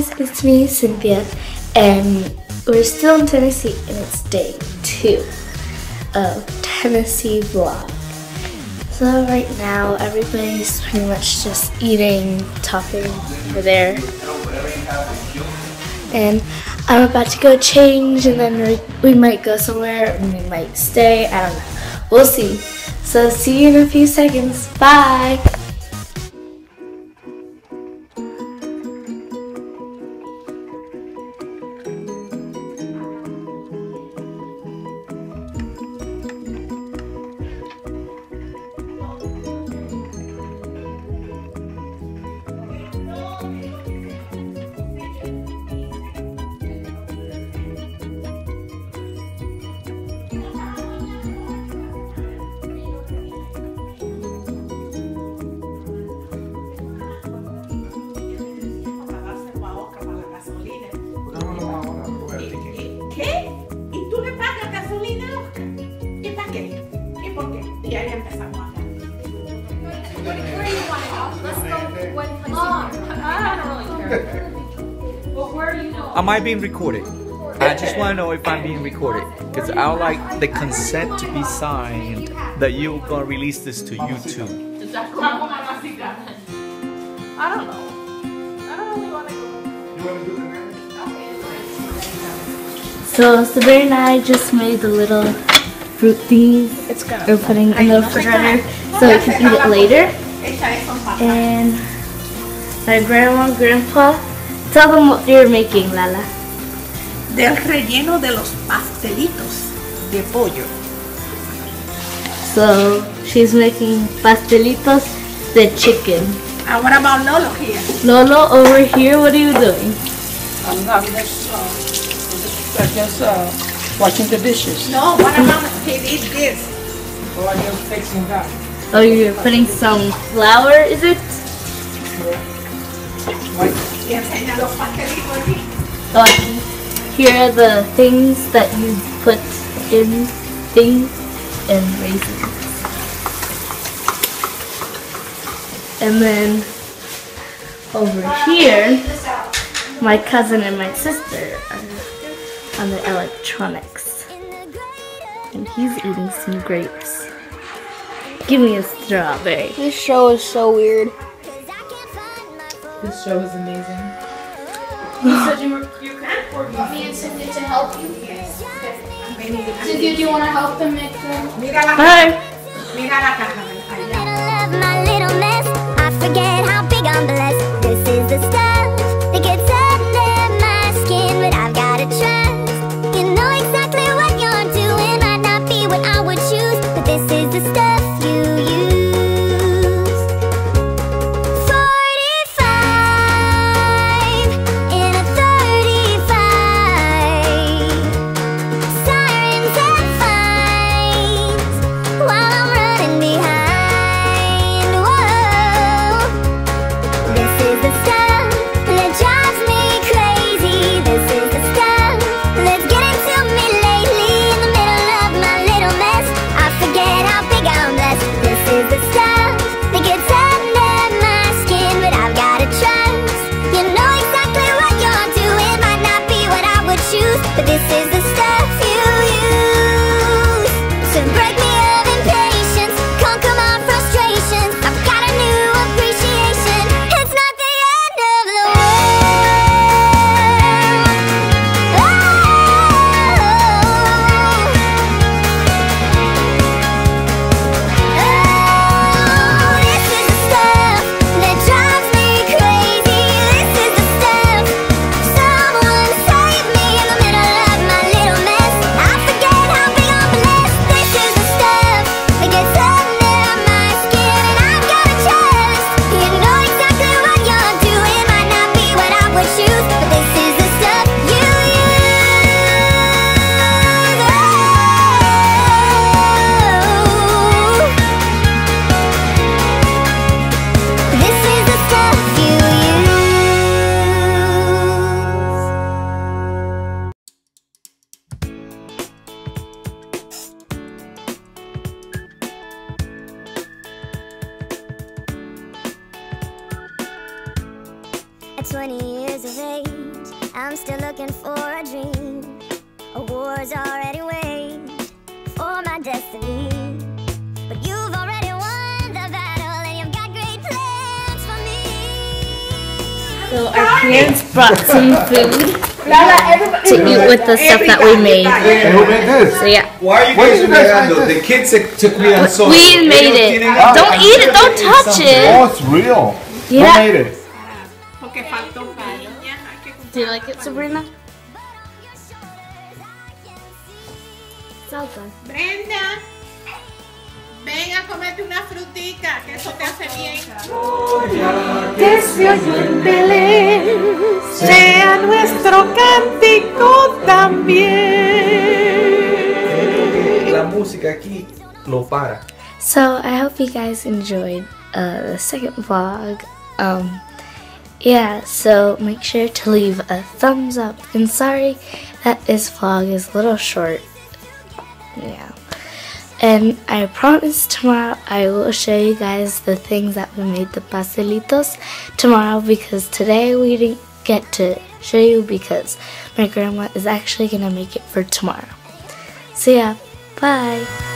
guys, it's me, Cynthia, and we're still in Tennessee, and it's day two of Tennessee vlog. So right now, everybody's pretty much just eating, talking over there, and I'm about to go change, and then we, might go somewhere, and we might stay. I don't know. We'll see. So see you in a few seconds. Bye. Am I being recorded? I just want to know if I'm being recorded because I would like the consent to be signed that you're gonna release this to YouTube. I don't know. I don't really want to go. So Sabrina and I just made the little fruit things It's gonna. we're putting in the refrigerator so we can eat it later. And my grandma and grandpa, tell them what you're making, Lala. del relleno de los pastelitos de pollo. So she's making pastelitos de chicken. And what about Lolo here? Lolo, over here, what are you doing? I'm not just, uh, I'm just uh, washing the dishes. No, what about he did this? So I'm just fixing that. Oh, you're putting some flour, is it? Y Oh. Here are the things that you put in things and raisins. And then over here, my cousin and my sister are on the electronics. And he's eating some grapes. Give me a strawberry. This show is so weird. This show is amazing. You're kind of poor. Me and Cynthia to help you. Cynthia, do you want to help them make them? Mira la, Bye. mira la caja At 20 years of age, I'm still looking for a dream. A war's already waged for my destiny. But you've already won the battle and you've got great plans for me. So our parents brought some food Lala, to eat with the stuff that we made. And who made this? So yeah, Why are you guys did you guys mirando? The kids took me on social. we made it. Don't eat it. Don't touch it. Oh, it's real. Who made it? Porque faltó piña. hay. Do you like it, Sabrina? It's all good. Brenda, ven a comerte una frutica, que eso te hace bien. Que se oye en Belén, sea nuestro cántico también. La música aquí lo para. So I hope you guys enjoyed uh, the second vlog. Um, yeah, so make sure to leave a thumbs up. And sorry that this vlog is a little short. Yeah. And I promise tomorrow I will show you guys the things that we made the pastelitos tomorrow because today we didn't get to show you because my grandma is actually gonna make it for tomorrow. So yeah, bye.